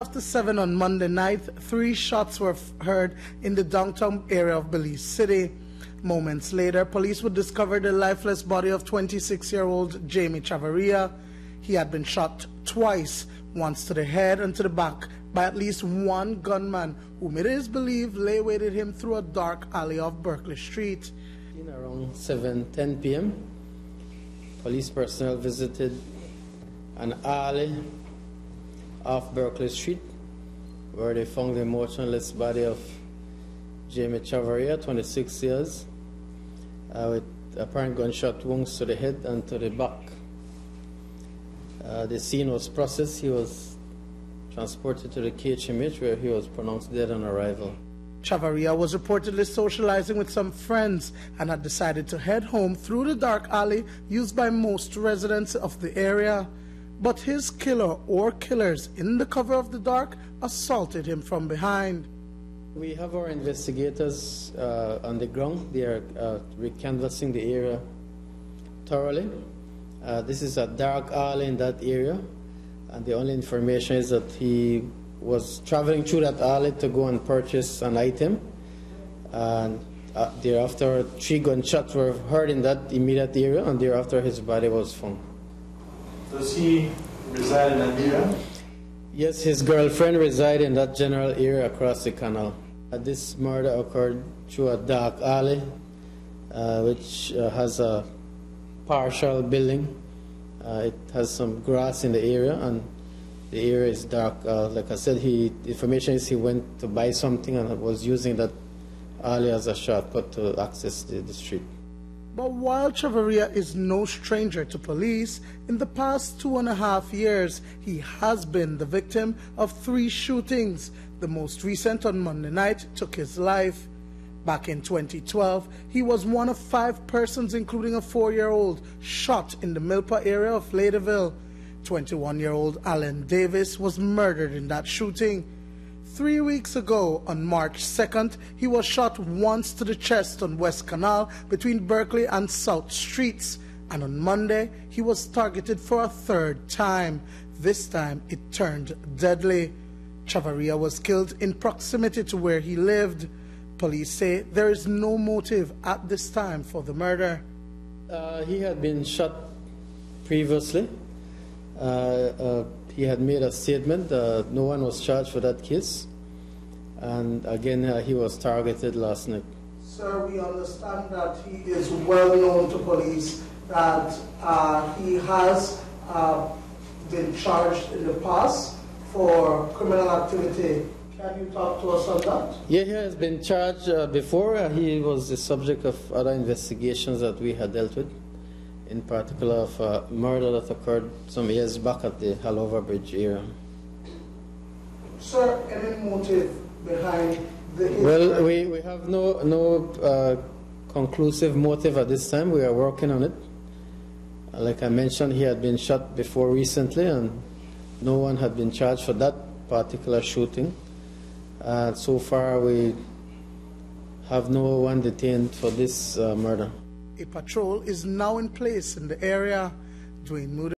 After 7 on Monday night, three shots were heard in the downtown area of Belize City. Moments later, police would discover the lifeless body of 26-year-old Jamie Chavarria. He had been shot twice, once to the head and to the back, by at least one gunman, whom it is believed lay waited him through a dark alley off Berkeley Street. In around 7:10 p.m., police personnel visited an alley off Berkeley Street, where they found the motionless body of Jamie Chavarria, 26 years, uh, with apparent gunshot wounds to the head and to the back. Uh, the scene was processed. He was transported to the KHMH, where he was pronounced dead on arrival. Chavarria was reportedly socializing with some friends and had decided to head home through the dark alley used by most residents of the area. But his killer or killers in the cover of the dark assaulted him from behind. We have our investigators uh, on the ground. They are uh, recanvassing the area thoroughly. Uh, this is a dark alley in that area, and the only information is that he was traveling through that alley to go and purchase an item. And uh, thereafter, three gunshots were heard in that immediate area, and thereafter, his body was found. Does he reside in area? Yes, his girlfriend resided in that general area across the canal. Uh, this murder occurred through a dark alley, uh, which uh, has a partial building. Uh, it has some grass in the area, and the area is dark. Uh, like I said, he information is he went to buy something and was using that alley as a shortcut to access the, the street. But while Chavarria is no stranger to police, in the past two and a half years, he has been the victim of three shootings. The most recent on Monday night took his life. Back in 2012, he was one of five persons, including a four-year-old, shot in the Milpa area of Ladyville. 21-year-old Alan Davis was murdered in that shooting. Three weeks ago, on March 2nd, he was shot once to the chest on West Canal between Berkeley and South Streets. And on Monday, he was targeted for a third time. This time, it turned deadly. Chavarria was killed in proximity to where he lived. Police say there is no motive at this time for the murder. Uh, he had been shot previously. Uh, uh, he had made a statement. that no one was charged for that case. And again, uh, he was targeted last night. Sir, we understand that he is well known to police, that uh, he has uh, been charged in the past for criminal activity. Can you talk to us on that? Yeah, he has been charged uh, before. Uh, he was the subject of other investigations that we had dealt with, in particular of a murder that occurred some years back at the Haulover Bridge area. Sir, any motive behind the Well, we, we have no, no uh, conclusive motive at this time. We are working on it. Uh, Like I mentioned, he had been shot before recently, and no one had been charged for that particular shooting. Uh, so far, we have no one detained for this uh, murder. A patrol is now in place in the area. Moody.